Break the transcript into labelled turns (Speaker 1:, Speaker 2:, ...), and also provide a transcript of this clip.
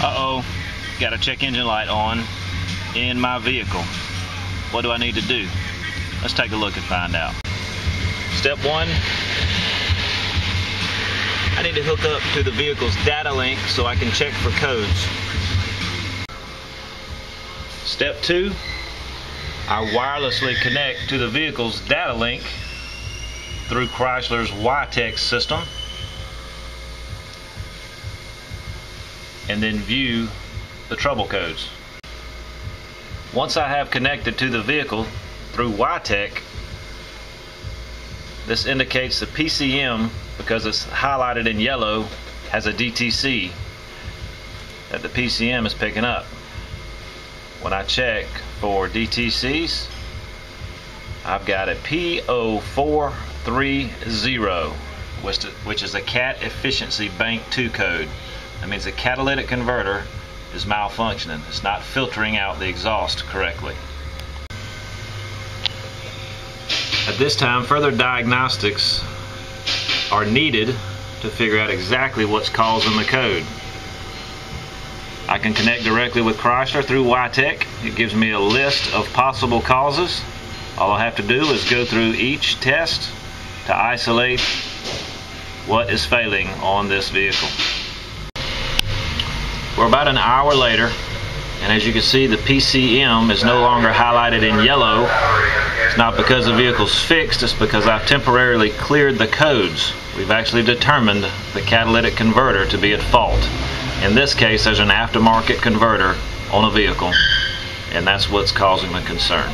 Speaker 1: Uh-oh, got a check engine light on in my vehicle. What do I need to do? Let's take a look and find out. Step one, I need to hook up to the vehicle's data link so I can check for codes. Step two, I wirelessly connect to the vehicle's data link through Chrysler's wiTech system and then view the trouble codes. Once I have connected to the vehicle through wiTech, this indicates the PCM, because it's highlighted in yellow, has a DTC that the PCM is picking up. When I check for DTCs, I've got a P0430, which, which is a CAT Efficiency Bank 2 code. That means the catalytic converter is malfunctioning. It's not filtering out the exhaust correctly. At this time, further diagnostics are needed to figure out exactly what's causing the code. I can connect directly with Chrysler through wiTech. It gives me a list of possible causes. All I have to do is go through each test to isolate what is failing on this vehicle. We're about an hour later, and as you can see, the PCM is no longer highlighted in yellow. It's not because the vehicle's fixed, it's because I've temporarily cleared the codes. We've actually determined the catalytic converter to be at fault. In this case, there's an aftermarket converter on a vehicle, and that's what's causing the concern.